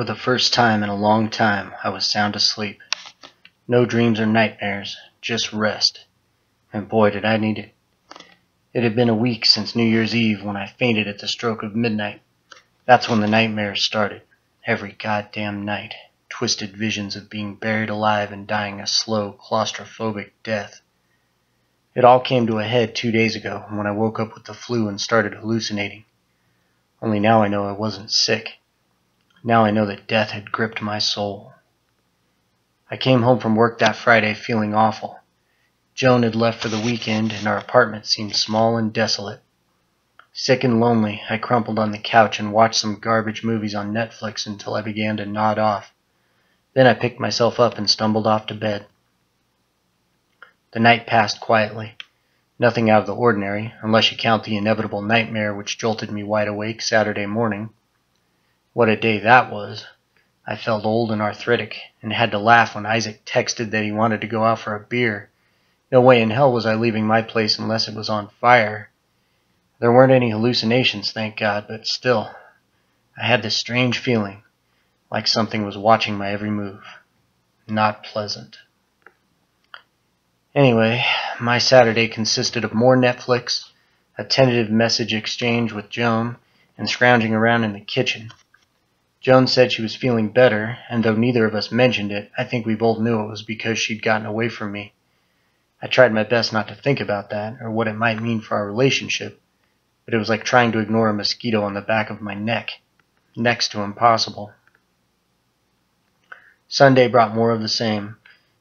For the first time in a long time I was sound asleep. No dreams or nightmares, just rest. And boy, did I need it. It had been a week since New Year's Eve when I fainted at the stroke of midnight. That's when the nightmares started. Every goddamn night. Twisted visions of being buried alive and dying a slow, claustrophobic death. It all came to a head two days ago when I woke up with the flu and started hallucinating. Only now I know I wasn't sick. Now I know that death had gripped my soul. I came home from work that Friday feeling awful. Joan had left for the weekend and our apartment seemed small and desolate. Sick and lonely, I crumpled on the couch and watched some garbage movies on Netflix until I began to nod off. Then I picked myself up and stumbled off to bed. The night passed quietly. Nothing out of the ordinary, unless you count the inevitable nightmare which jolted me wide awake Saturday morning. What a day that was! I felt old and arthritic, and had to laugh when Isaac texted that he wanted to go out for a beer. No way in hell was I leaving my place unless it was on fire. There weren't any hallucinations, thank God, but still, I had this strange feeling, like something was watching my every move. Not pleasant. Anyway, my Saturday consisted of more Netflix, a tentative message exchange with Joan, and scrounging around in the kitchen. Joan said she was feeling better, and though neither of us mentioned it, I think we both knew it was because she'd gotten away from me. I tried my best not to think about that, or what it might mean for our relationship, but it was like trying to ignore a mosquito on the back of my neck. Next to impossible. Sunday brought more of the same,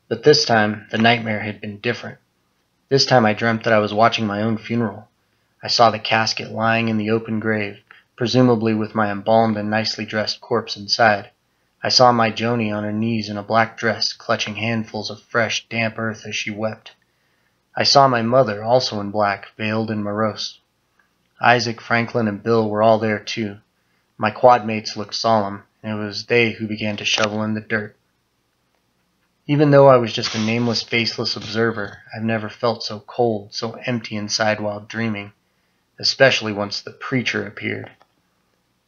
but this time the nightmare had been different. This time I dreamt that I was watching my own funeral. I saw the casket lying in the open grave, presumably with my embalmed and nicely dressed corpse inside. I saw my Joni on her knees in a black dress, clutching handfuls of fresh, damp earth as she wept. I saw my mother, also in black, veiled and morose. Isaac, Franklin, and Bill were all there too. My quad mates looked solemn, and it was they who began to shovel in the dirt. Even though I was just a nameless, faceless observer, I've never felt so cold, so empty inside while dreaming, especially once the preacher appeared.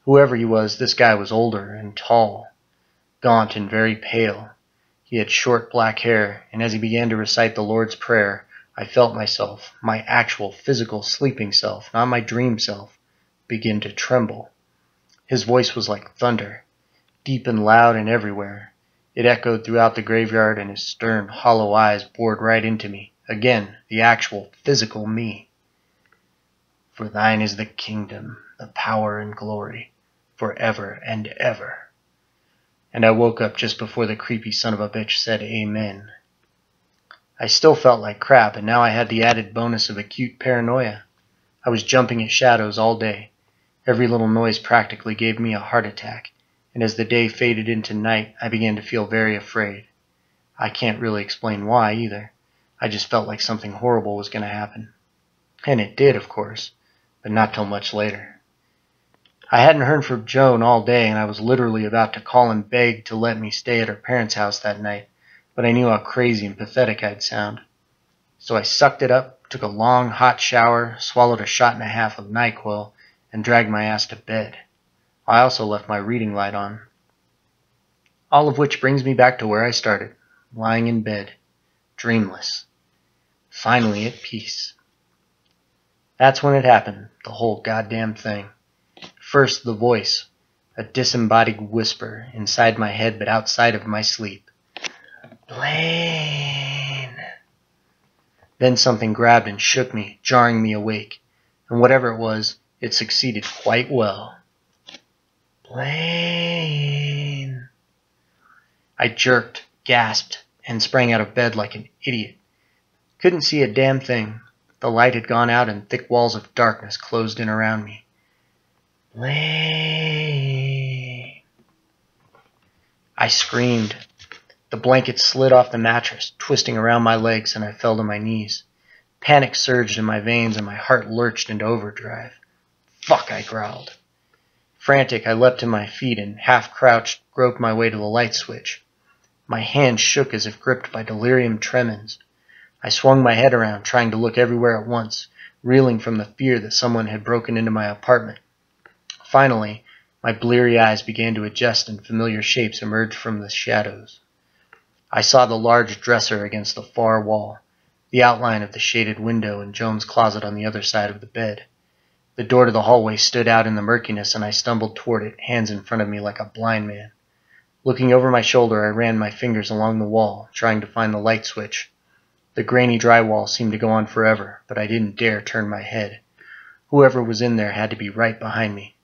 Whoever he was, this guy was older and tall, gaunt and very pale. He had short black hair, and as he began to recite the Lord's Prayer, I felt myself, my actual physical sleeping self, not my dream self, begin to tremble. His voice was like thunder, deep and loud and everywhere. It echoed throughout the graveyard, and his stern, hollow eyes bored right into me. Again, the actual, physical me. For thine is the kingdom, the power and glory, for ever and ever. And I woke up just before the creepy son of a bitch said amen. I still felt like crap, and now I had the added bonus of acute paranoia. I was jumping at shadows all day. Every little noise practically gave me a heart attack, and as the day faded into night, I began to feel very afraid. I can't really explain why either. I just felt like something horrible was going to happen. And it did, of course, but not till much later. I hadn't heard from Joan all day, and I was literally about to call and beg to let me stay at her parents' house that night, but I knew how crazy and pathetic I'd sound. So I sucked it up, took a long, hot shower, swallowed a shot and a half of NyQuil, and dragged my ass to bed. I also left my reading light on. All of which brings me back to where I started, lying in bed, dreamless, finally at peace. That's when it happened, the whole goddamn thing. First, the voice, a disembodied whisper inside my head but outside of my sleep. Blaine. Then something grabbed and shook me, jarring me awake, and whatever it was, it succeeded quite well. Blaine. I jerked, gasped, and sprang out of bed like an idiot. Couldn't see a damn thing. The light had gone out and thick walls of darkness closed in around me. Blaine. I screamed. The blanket slid off the mattress, twisting around my legs, and I fell to my knees. Panic surged in my veins, and my heart lurched into overdrive. Fuck, I growled. Frantic, I leapt to my feet and, half crouched, groped my way to the light switch. My hand shook as if gripped by delirium tremens. I swung my head around, trying to look everywhere at once, reeling from the fear that someone had broken into my apartment. Finally, My bleary eyes began to adjust and familiar shapes emerged from the shadows. I saw the large dresser against the far wall, the outline of the shaded window and Joan's closet on the other side of the bed. The door to the hallway stood out in the murkiness, and I stumbled toward it, hands in front of me like a blind man. Looking over my shoulder, I ran my fingers along the wall, trying to find the light switch. The grainy drywall seemed to go on forever, but I didn't dare turn my head. Whoever was in there had to be right behind me.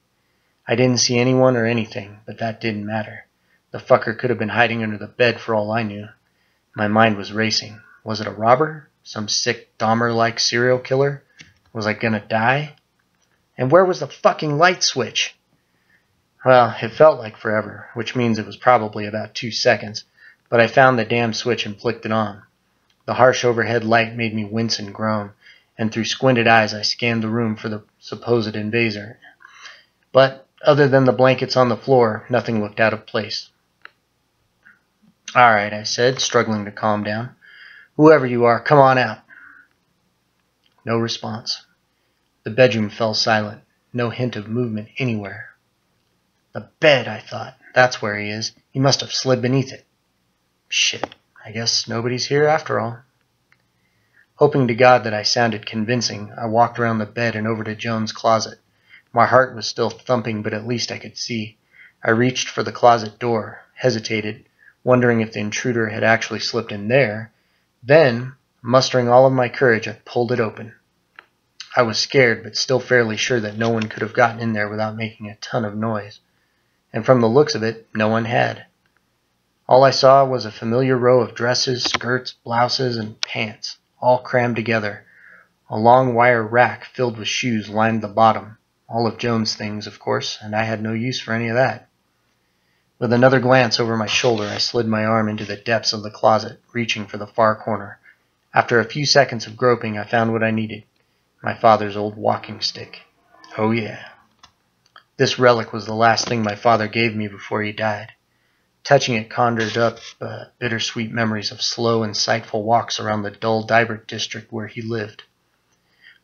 I didn't see anyone or anything, but that didn't matter. The fucker could have been hiding under the bed for all I knew. My mind was racing. Was it a robber? Some sick Dahmer-like serial killer? Was I gonna die? And where was the fucking light switch? Well, it felt like forever, which means it was probably about two seconds, but I found the damn switch and flicked it on. The harsh overhead light made me wince and groan, and through squinted eyes I scanned the room for the supposed invader. But other than the blankets on the floor, nothing looked out of place. All right, I said, struggling to calm down. Whoever you are, come on out. No response. The bedroom fell silent, no hint of movement anywhere. The bed, I thought. That's where he is. He must have slid beneath it. Shit. I guess nobody's here after all. Hoping to God that I sounded convincing, I walked around the bed and over to Joan's closet. My heart was still thumping, but at least I could see. I reached for the closet door, hesitated, wondering if the intruder had actually slipped in there. Then, mustering all of my courage, I pulled it open. I was scared, but still fairly sure that no one could have gotten in there without making a ton of noise. And from the looks of it, no one had. All I saw was a familiar row of dresses, skirts, blouses, and pants, all crammed together. A long wire rack filled with shoes lined the bottom, all of Joan's things, of course, and I had no use for any of that. With another glance over my shoulder, I slid my arm into the depths of the closet, reaching for the far corner. After a few seconds of groping, I found what I needed my father's old walking stick. Oh, yeah. This relic was the last thing my father gave me before he died. Touching it conjured up uh, bittersweet memories of slow, insightful walks around the dull Dibert district where he lived.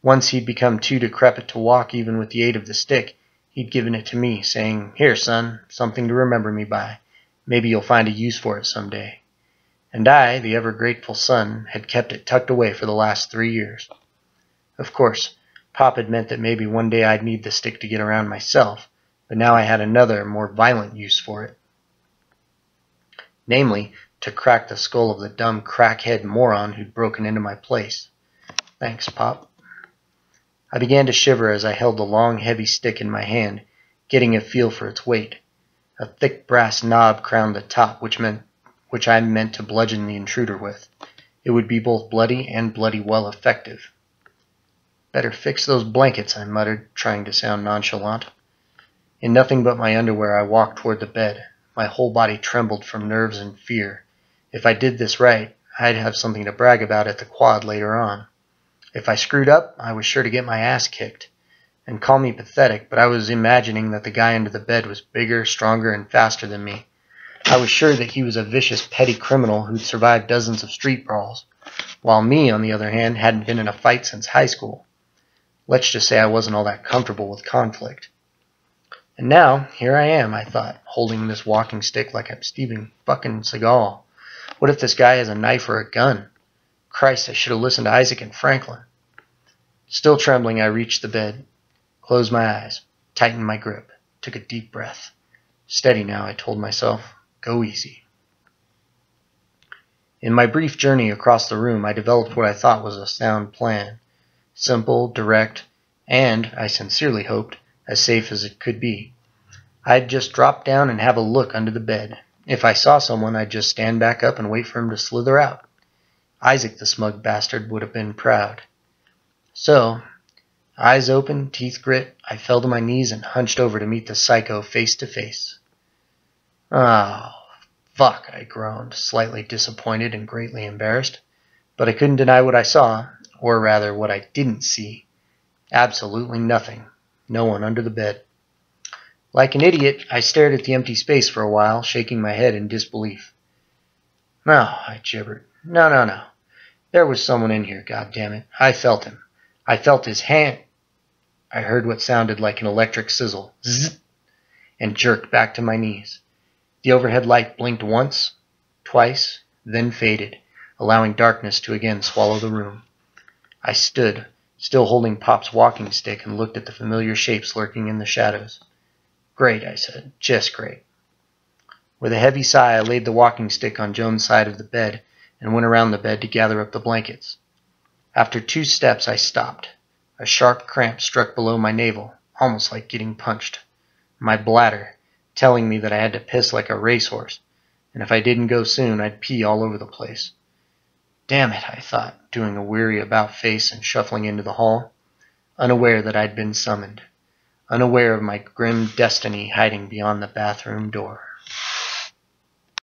Once he'd become too decrepit to walk even with the aid of the stick, he'd given it to me, saying, Here, son, something to remember me by. Maybe you'll find a use for it some day. And I, the ever grateful son, had kept it tucked away for the last three years. Of course, Pop had meant that maybe one day I'd need the stick to get around myself, but now I had another, more violent use for it. Namely, to crack the skull of the dumb crackhead moron who'd broken into my place. Thanks, Pop. I began to shiver as I held the long, heavy stick in my hand, getting a feel for its weight. A thick brass knob crowned the top, which meant which I meant to bludgeon the intruder with. It would be both bloody and bloody well effective. Better fix those blankets, I muttered, trying to sound nonchalant. In nothing but my underwear, I walked toward the bed. My whole body trembled from nerves and fear. If I did this right, I'd have something to brag about at the quad later on. If I screwed up, I was sure to get my ass kicked. And call me pathetic, but I was imagining that the guy under the bed was bigger, stronger, and faster than me. I was sure that he was a vicious, petty criminal who'd survived dozens of street brawls, while me, on the other hand, hadn't been in a fight since high school. Let's just say I wasn't all that comfortable with conflict. And now, here I am, I thought, holding this walking stick like I'm Steven fucking Seagal. What if this guy has a knife or a gun? Christ, I should have listened to Isaac and Franklin. Still trembling, I reached the bed, closed my eyes, tightened my grip, took a deep breath. Steady now, I told myself. Go easy. In my brief journey across the room, I developed what I thought was a sound plan. Simple, direct, and, I sincerely hoped, as safe as it could be. I'd just drop down and have a look under the bed. If I saw someone, I'd just stand back up and wait for him to slither out. Isaac, the smug bastard, would have been proud. So, eyes open, teeth grit, I fell to my knees and hunched over to meet the psycho face to face. Oh, fuck, I groaned, slightly disappointed and greatly embarrassed. But I couldn't deny what I saw, or rather what I didn't see. Absolutely nothing. No one under the bed. Like an idiot, I stared at the empty space for a while, shaking my head in disbelief. No, I gibbered. No, no, no. There was someone in here, God damn it! I felt him. I felt his hand. I heard what sounded like an electric sizzle. Zzz. and jerked back to my knees. The overhead light blinked once, twice, then faded, allowing darkness to again swallow the room. I stood, still holding Pop's walking stick, and looked at the familiar shapes lurking in the shadows. Great, I said, just great. With a heavy sigh, I laid the walking stick on Joan's side of the bed and went around the bed to gather up the blankets. After two steps, I stopped. A sharp cramp struck below my navel, almost like getting punched. My bladder, telling me that I had to piss like a racehorse, and if I didn't go soon, I'd pee all over the place. Damn it, I thought, doing a weary about face and shuffling into the hall, unaware that I'd been summoned, unaware of my grim destiny hiding beyond the bathroom door.